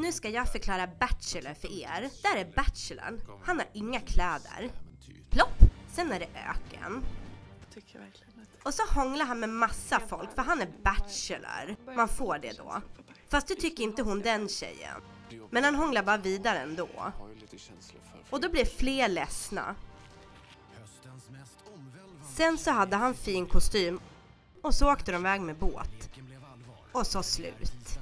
Nu ska jag förklara Bachelor för er. Där är Bachelorn. Han har inga kläder. Plopp! Sen är det öken. Och så hånglar han med massa folk för han är Bachelor. Man får det då. Fast det tycker inte hon den tjejen. Men han hånglar bara vidare ändå. Och då blir fler ledsna. Sen så hade han fin kostym och så åkte de iväg med båt. Och så slut.